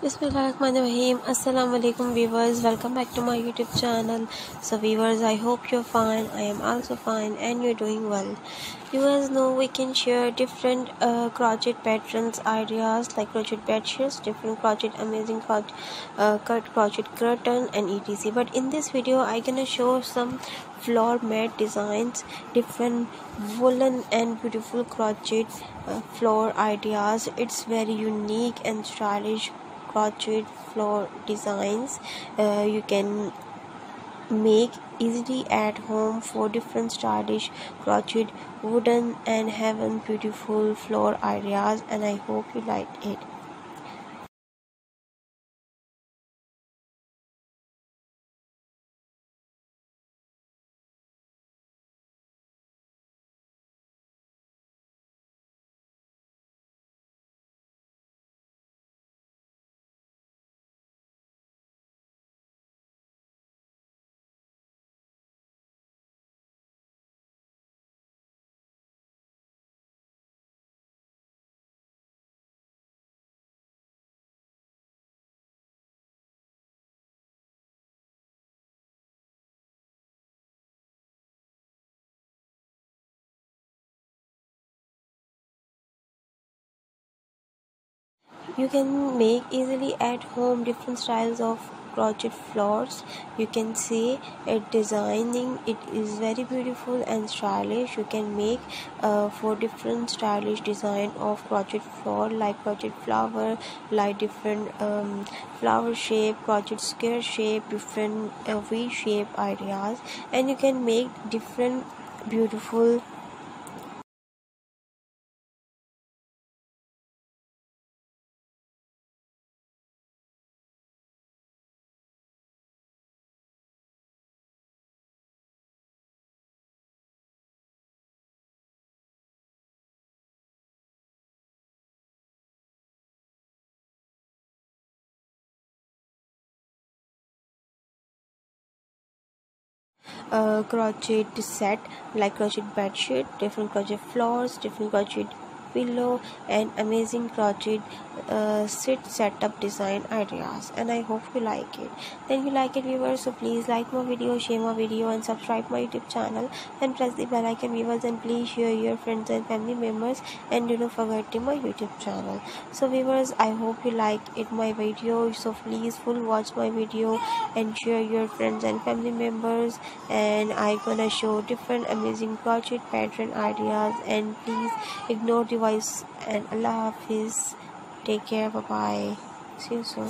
Bismillahirrahmanirrahim. Assalamu alaikum viewers. Welcome back to my YouTube channel. So viewers, I hope you're fine. I am also fine and you're doing well. You guys know we can share different uh, crochet patterns, ideas like crochet bedsheets, different crochet amazing crochet, uh, crochet curtain and etc. But in this video, I'm gonna show some floor mat designs, different woolen and beautiful crochet uh, floor ideas. It's very unique and stylish crochet floor designs uh, you can make easily at home for different stylish crochet wooden and heaven beautiful floor ideas and i hope you like it you can make easily at home different styles of crochet floors. You can see it designing it is very beautiful and stylish. You can make uh, for different stylish design of crochet floor like crochet flower like different um, flower shape crochet square shape different uh, v shape ideas. And you can make different beautiful uh, crochet set like crochet bedsheet different crochet floors different crochet pillow and amazing crochet uh, sit setup design ideas and i hope you like it. Then you like it viewers. So please like my video share my video and subscribe my youtube channel and press the bell icon viewers and please share your friends and family members and do not forget to my youtube channel. So viewers i hope you like it my video. So please full watch my video and share your friends and family members and i gonna show different amazing crochet pattern ideas and please ignore the and Allah Hafiz. Take care. Bye bye. See you soon.